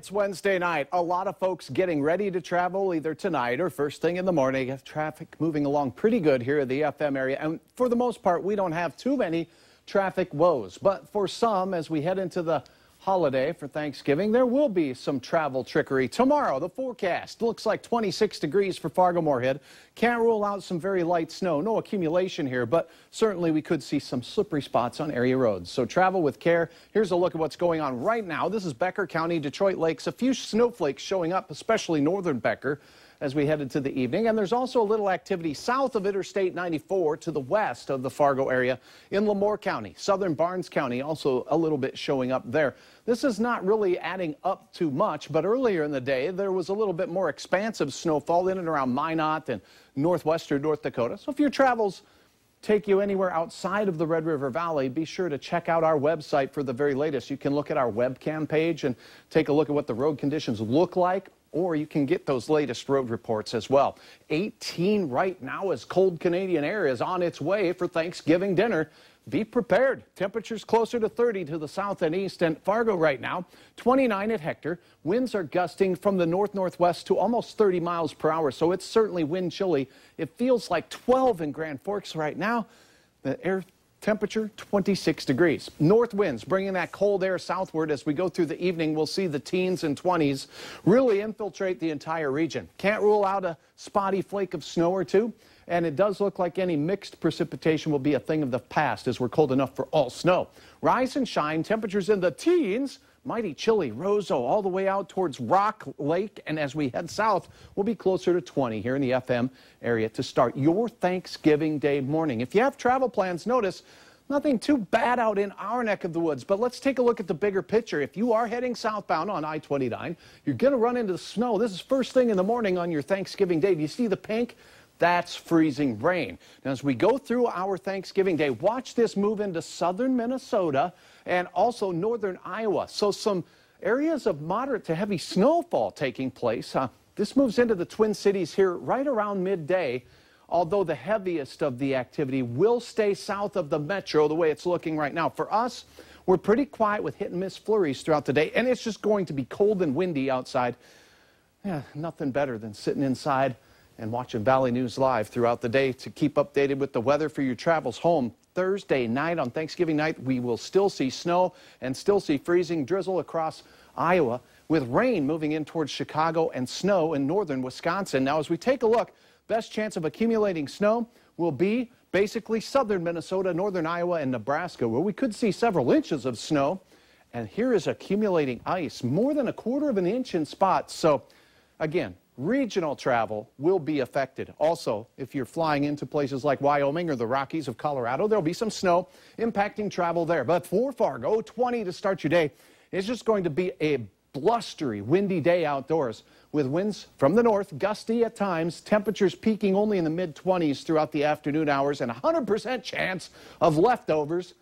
It's Wednesday night. A lot of folks getting ready to travel either tonight or first thing in the morning. Traffic moving along pretty good here in the FM area. And for the most part, we don't have too many traffic woes. But for some, as we head into the holiday for Thanksgiving, there will be some travel trickery. Tomorrow, the forecast looks like 26 degrees for Fargo Moorhead. Can't rule out some very light snow. No accumulation here, but certainly we could see some slippery spots on area roads. So travel with care. Here's a look at what's going on right now. This is Becker County, Detroit Lakes. A few snowflakes showing up, especially northern Becker as we head into the evening. And there's also a little activity south of Interstate 94 to the west of the Fargo area in LaMoure County. Southern Barnes County also a little bit showing up there. This is not really adding up too much, but earlier in the day there was a little bit more expansive snowfall in and around Minot and northwestern North Dakota. So if your travels take you anywhere outside of the Red River Valley, be sure to check out our website for the very latest. You can look at our webcam page and take a look at what the road conditions look like or you can get those latest road reports as well. 18 right now as cold Canadian air is on its way for Thanksgiving dinner. Be prepared. Temperatures closer to 30 to the south and east and Fargo right now, 29 at Hector. Winds are gusting from the north northwest to almost 30 miles per hour, so it's certainly wind chilly. It feels like 12 in Grand Forks right now. The air Temperature 26 degrees. North winds bringing that cold air southward as we go through the evening. We'll see the teens and 20s really infiltrate the entire region. Can't rule out a spotty flake of snow or two. And it does look like any mixed precipitation will be a thing of the past as we're cold enough for all snow. Rise and shine, temperatures in the teens mighty chilly. Roseau all the way out towards Rock Lake. And as we head south, we'll be closer to 20 here in the FM area to start your Thanksgiving Day morning. If you have travel plans, notice nothing too bad out in our neck of the woods. But let's take a look at the bigger picture. If you are heading southbound on I-29, you're going to run into the snow. This is first thing in the morning on your Thanksgiving Day. Do you see the pink? That's freezing rain. Now, as we go through our Thanksgiving Day, watch this move into southern Minnesota and also northern Iowa. So some areas of moderate to heavy snowfall taking place. Uh, this moves into the Twin Cities here right around midday, although the heaviest of the activity will stay south of the metro the way it's looking right now. For us, we're pretty quiet with hit and miss flurries throughout the day, and it's just going to be cold and windy outside. Yeah, nothing better than sitting inside and watching Valley News Live throughout the day to keep updated with the weather for your travels home. Thursday night on Thanksgiving night, we will still see snow and still see freezing drizzle across Iowa with rain moving in towards Chicago and snow in northern Wisconsin. Now, as we take a look, best chance of accumulating snow will be basically southern Minnesota, northern Iowa, and Nebraska, where we could see several inches of snow. And here is accumulating ice, more than a quarter of an inch in spots. So, again, regional travel will be affected. Also, if you're flying into places like Wyoming or the Rockies of Colorado, there'll be some snow impacting travel there. But for Fargo, 20 to start your day. It's just going to be a blustery, windy day outdoors with winds from the north, gusty at times, temperatures peaking only in the mid 20s throughout the afternoon hours, and 100% chance of leftovers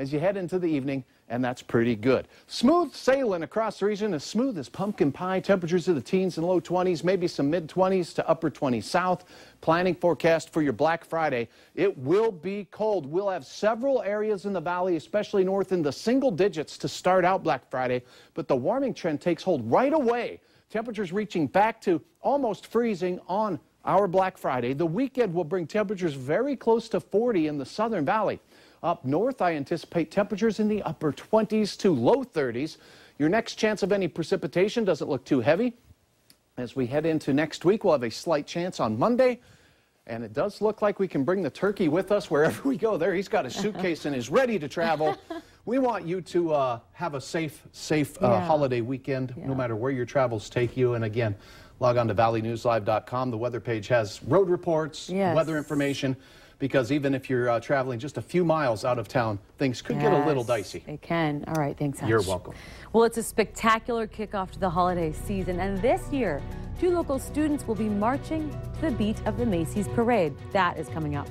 as you head into the evening, and that's pretty good. Smooth sailing across the region, as smooth as pumpkin pie. Temperatures in the teens and low 20s, maybe some mid 20s to upper 20s south. Planning forecast for your Black Friday. It will be cold. We'll have several areas in the valley, especially north in the single digits to start out Black Friday, but the warming trend takes hold right away. Temperatures reaching back to almost freezing on our Black Friday. The weekend will bring temperatures very close to 40 in the southern valley. Up north, I anticipate temperatures in the upper 20s to low 30s. Your next chance of any precipitation doesn't look too heavy. As we head into next week, we'll have a slight chance on Monday. And it does look like we can bring the turkey with us wherever we go. There, he's got a suitcase and is ready to travel. we want you to uh, have a safe, safe uh, yeah. holiday weekend, yeah. no matter where your travels take you. And again, log on to valleynewslive.com. The weather page has road reports, yes. weather information because even if you're uh, traveling just a few miles out of town, things could yes, get a little dicey. It can. All right, thanks, Ash. You're welcome. Well, it's a spectacular kickoff to the holiday season, and this year, two local students will be marching to the beat of the Macy's Parade. That is coming up.